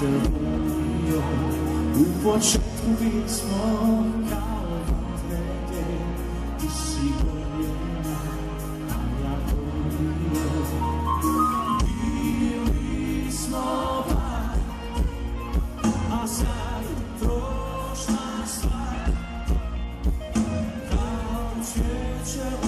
te volio U početku mi smo kao vatre Ti si gorjena, a ja volio Bili smo par, a sad prošla stvar. Kao cvijeće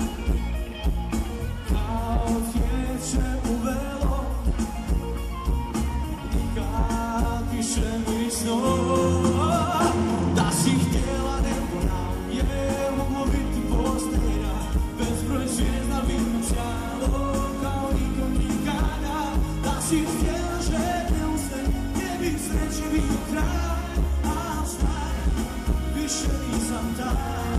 I'll try, I'll try sometime.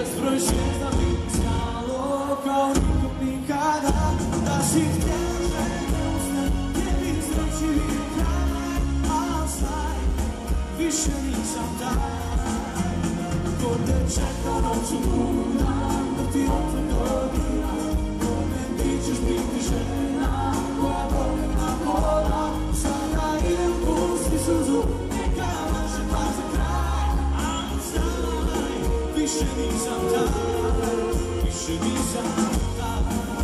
bezbroj zvijezda mi znalo kao nikog nikada Da si htjela žene usne, tebi izreći kraj Al znaj, više nisam taj Ko te čeka noću ludan, da ti otvrdno dira Kome ti ćeš biti žena 是你长大，你是你长大。